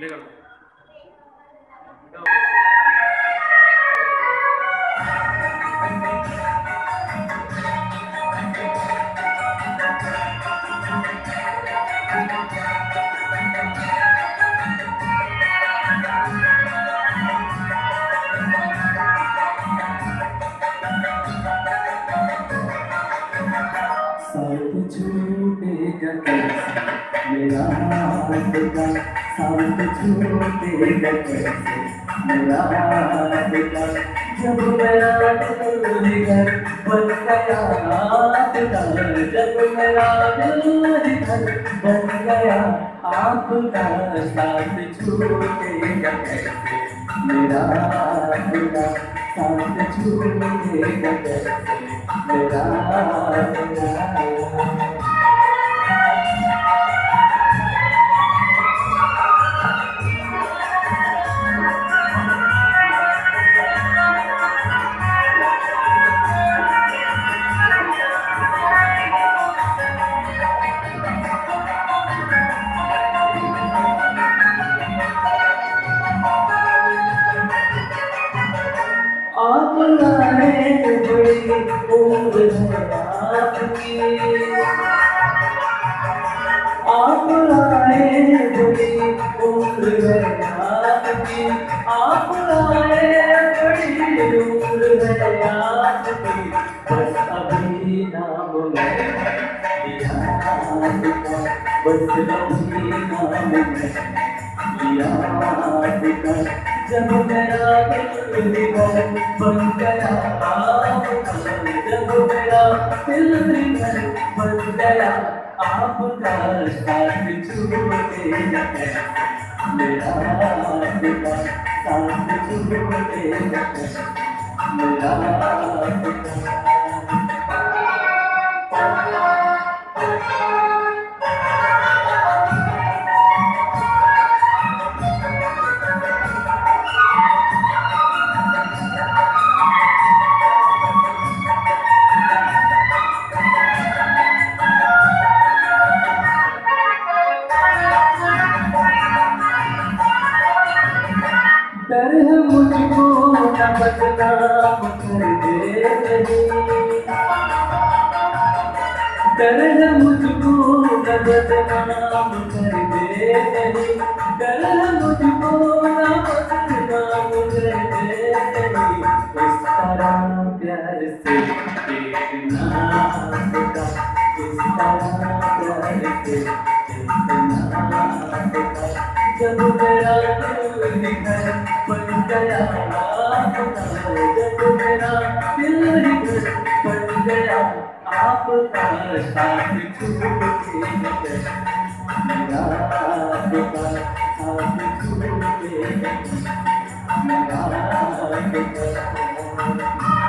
ले कर साथ छूटेगा कैसे मेरा हाथ का साथ छूटेगा कैसे मेरा हाथ का जब मेरा दिल घर बन गया आपका जब मेरा दिल घर बन गया आपका साथ छूटेगा कैसे मेरा हाथ का साथ छूटेगा कैसे मेरा हाथ का आप है आपकी आप लाए बड़ी उम्र है आपकी आप लाए बड़ी उम्र है आपकी बस अभी नाम में बस अभी नाम में जब मेरा दिल बन गया आपका जब मेरा दिल दीवार बन गया आपका साथ छूटे मेरा आपका साथ छूटे मेरा आपका बदनाम कर दे डर है मुझको न बदनाम कर दे डर है मुझको न बदनाम कर दे इस तरह प्यार से देखना इस तरह प्यार से देखना जब मेरा दिल ही घर बन गया आपका जब मेरा दिल ही घर बन गया आपका साथ छूटे न मेरा आपका साथ छूटे न मेरा आपका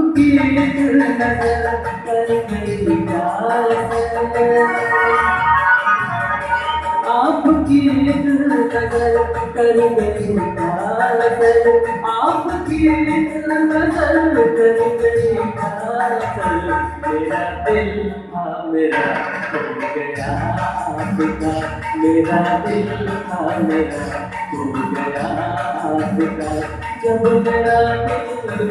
आपकी नज़र गई प्यार आपकी नज़र कर गई प्यार आपकी नज़र कर गई प्यार मेरा दिल था मेरा हो गया आपका मेरा दिल था मेरा हो गया आपका जब मेरा दिल